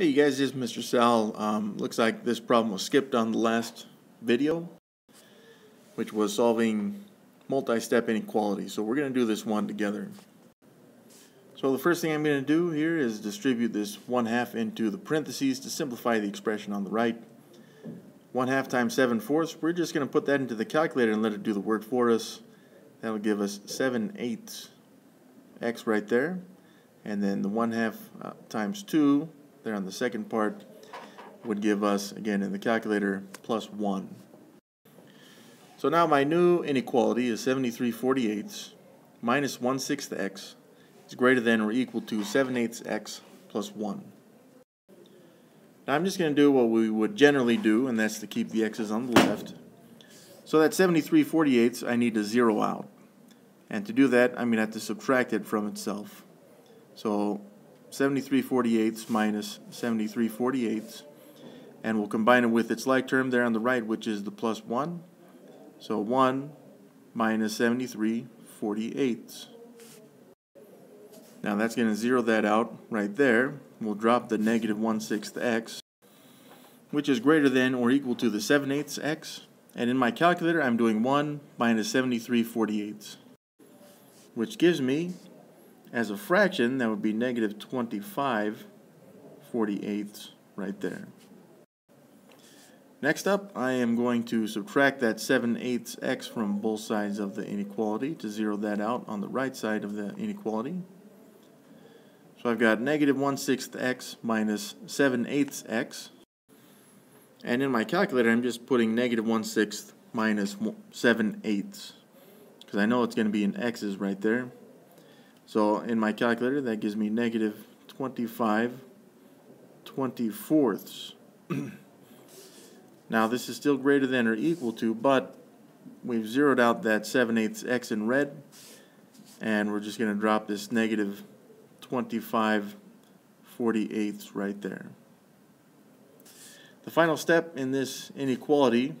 Hey you guys, this is Mr. Sal. Um, looks like this problem was skipped on the last video, which was solving multi-step inequality. So we're going to do this one together. So the first thing I'm going to do here is distribute this 1 half into the parentheses to simplify the expression on the right. 1 half times 7 fourths, we're just going to put that into the calculator and let it do the work for us. That'll give us 7 eighths x right there. And then the 1 half uh, times 2 there on the second part would give us, again in the calculator, plus 1. So now my new inequality is 73 48 minus 1 6th x is greater than or equal to 7 8 x plus 1. Now I'm just going to do what we would generally do, and that's to keep the x's on the left. So that 73 48 I need to zero out. And to do that, I'm going to have to subtract it from itself. So 73 48 minus 73 48 and we'll combine it with its like term there on the right which is the plus 1 so 1 minus 73 48 now that's going to zero that out right there. We'll drop the negative 1 6th x which is greater than or equal to the 7 8 x. And in my calculator I'm doing 1 minus 73 48 which gives me as a fraction, that would be negative 25 48ths right there. Next up, I am going to subtract that 7 eighths x from both sides of the inequality to zero that out on the right side of the inequality. So I've got negative 1 sixth x minus 7 eighths x. And in my calculator, I'm just putting negative 1 sixth minus 7 eighths. Because I know it's going to be in x's right there. So in my calculator, that gives me negative 25 24ths. now this is still greater than or equal to, but we've zeroed out that 7 eighths x in red, and we're just going to drop this negative 25 48ths right there. The final step in this inequality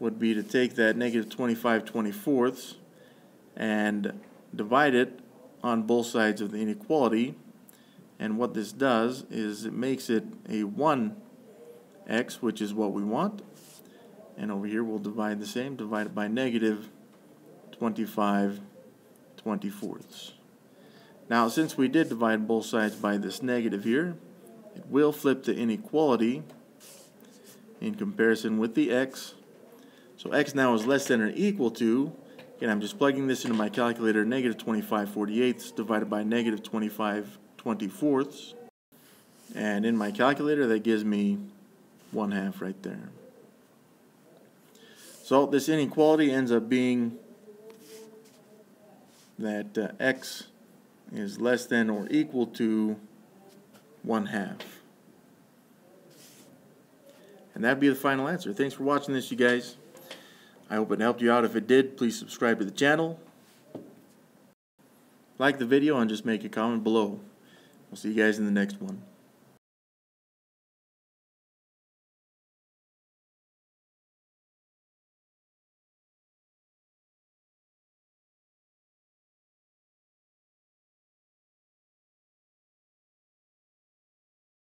would be to take that negative 25 24ths and divide it on both sides of the inequality. And what this does is it makes it a 1x, which is what we want. And over here we'll divide the same, divide it by negative 25 24ths. Now since we did divide both sides by this negative here, it will flip the inequality in comparison with the x. So x now is less than or equal to Again, I'm just plugging this into my calculator, negative 25 48ths divided by negative 25 24ths. And in my calculator, that gives me 1 half right there. So this inequality ends up being that uh, x is less than or equal to 1 half. And that'd be the final answer. Thanks for watching this, you guys. I hope it helped you out. If it did, please subscribe to the channel. Like the video and just make a comment below. We'll see you guys in the next one.